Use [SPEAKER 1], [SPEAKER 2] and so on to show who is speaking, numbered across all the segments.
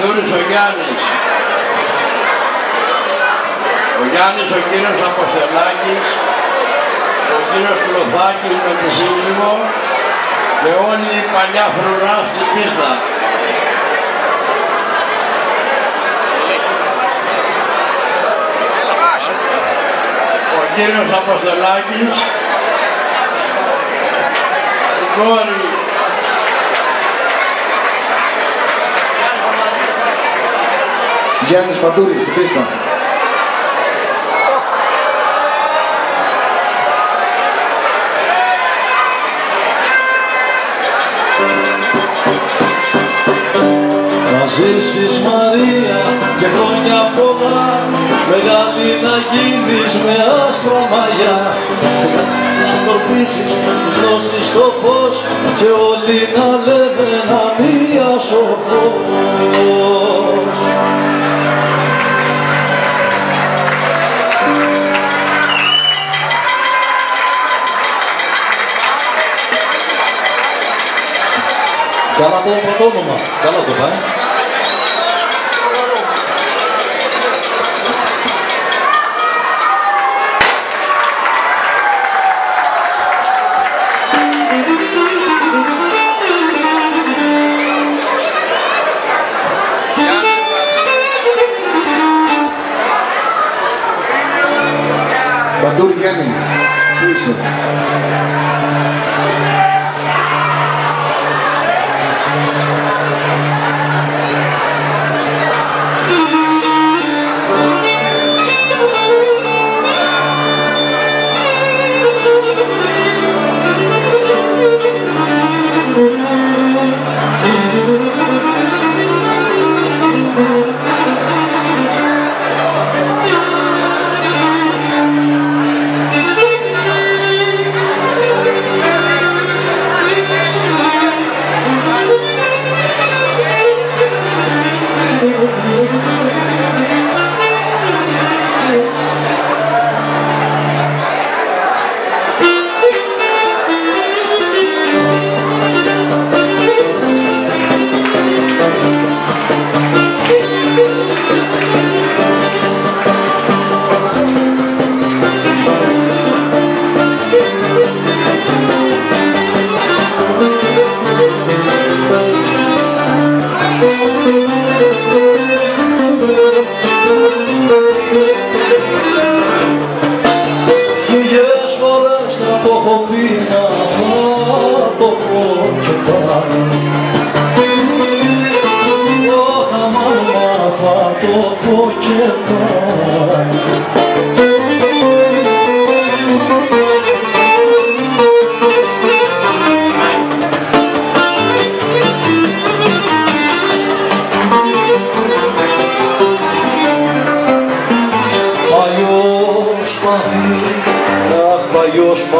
[SPEAKER 1] Μπαντούρης ο Γιάννης. Ο Γιάννης ο κύριος Αποστελάκης, ο κύριος Κλωθάκης με τη σύντριμο και όλη η παλιά φρουρά στη πίστα. Ο κύριος Αποστελάκης, η κόρη
[SPEAKER 2] Γιάννης Παντούρης στην πίστα.
[SPEAKER 3] Να ζήσεις Μαρία και χρόνια πολλά. Μεγάλη να γίνεις με άστρα μαλλιά Να σκορπίσεις, να δώσεις το φως Και όλοι να λένε να μία σοφός autónoma da Lodobar.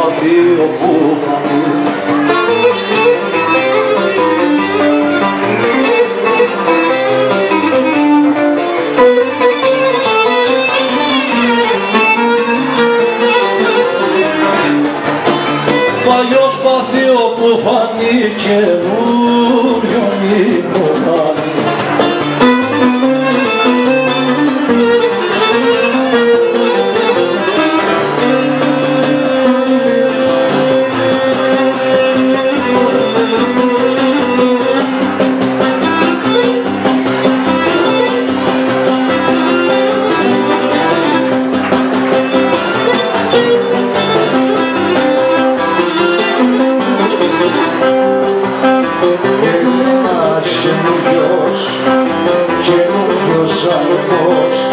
[SPEAKER 3] I feel
[SPEAKER 2] vou καινούριος, καινούριος αριθμός.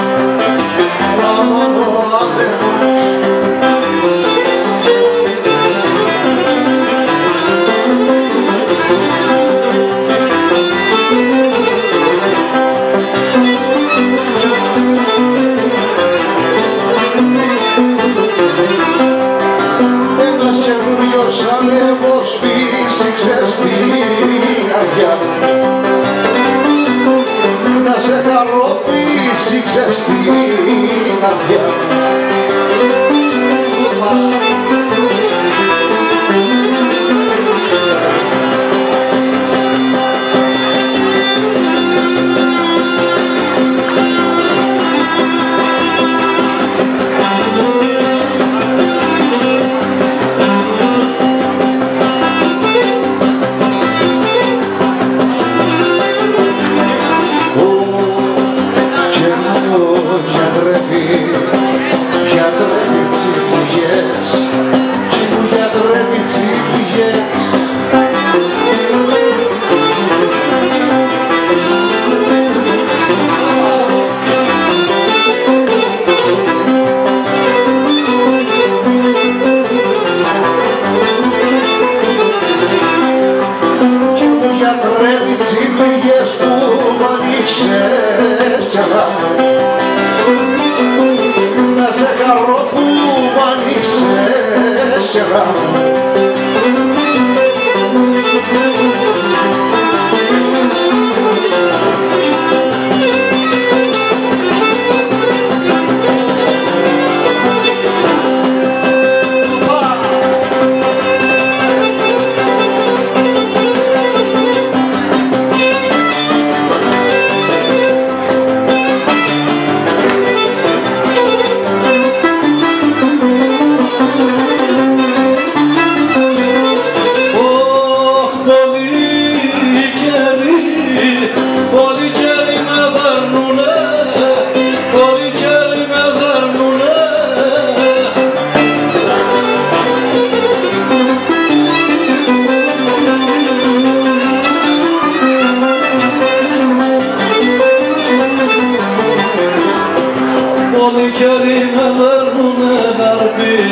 [SPEAKER 3] 是。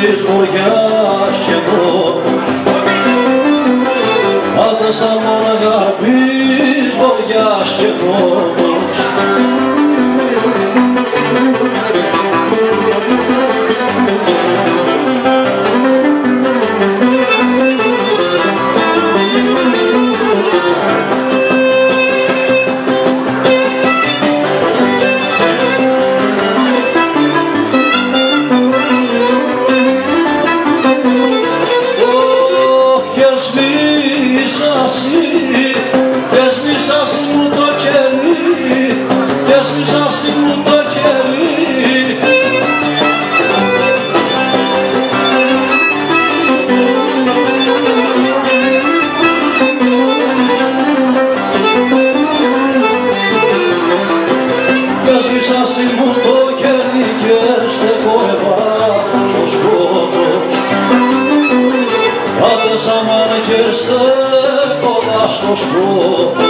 [SPEAKER 3] της βοριάς και μόνος αγάπης βοριάς και yeah. chorou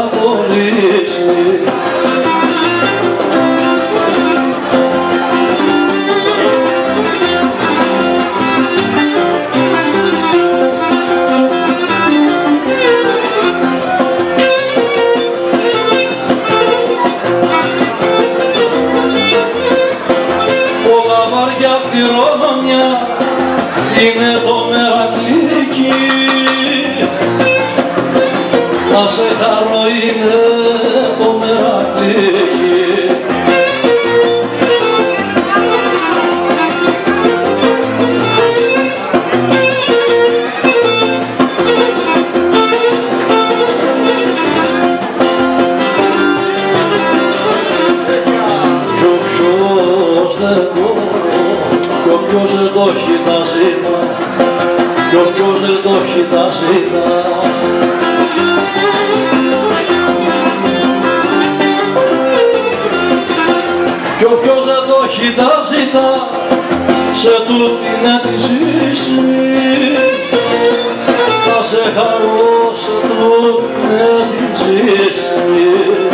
[SPEAKER 3] παραπολίσει Μαριά είναι το μερακλίκι σε χαρώ είναι το μερακλίκι κι όποιος δεν το έχει τα ζήτα κι όποιος δεν το έχει τα ζήτα. όχι τα ζητά σε τούτη να τη ζήσει. Θα σε χαρώ σε τούτη να τη ζήσει.